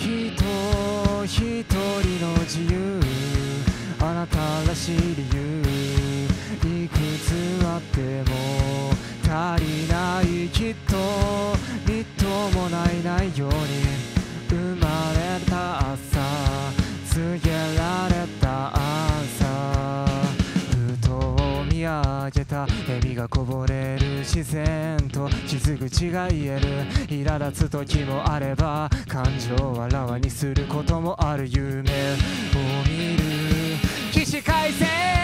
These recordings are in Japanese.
人一人の自由。あなたらしい理由。いくつあっても足りないきっと。みっともないないように。がこぼれる自然と傷口が言える。苛立つ時もあれば感情をあらわにすることもある夢を見る。起死回生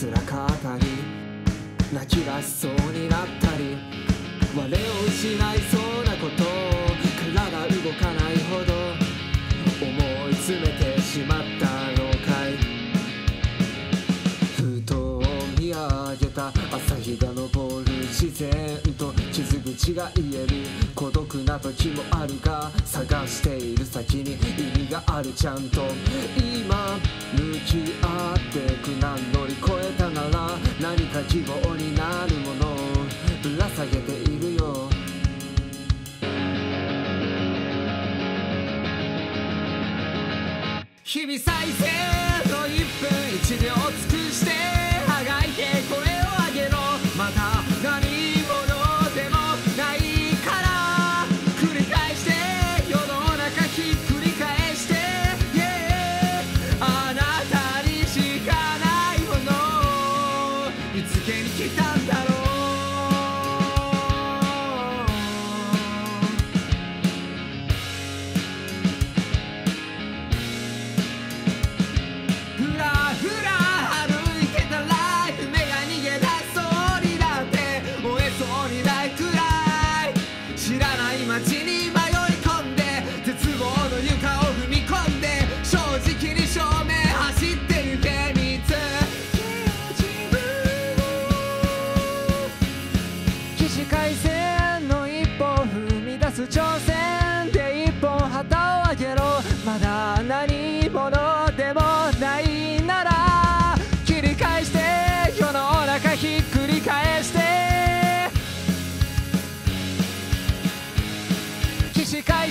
辛かったり泣き出しそうになったり我を失いそうなこと体動かないほど思い詰めてしまったのかい。ふと見上げた朝日が昇る自然と傷口が癒える孤独な時もあるが探している先にがあるちゃんと今向き合って苦難乗り越えたなら何か希望になるものをぶら下げているよ。日々再生起回線の一歩踏み出す挑戦で一本旗を上げろ。まだ何者でもないなら切り返して世の中ひっくり返して。起死回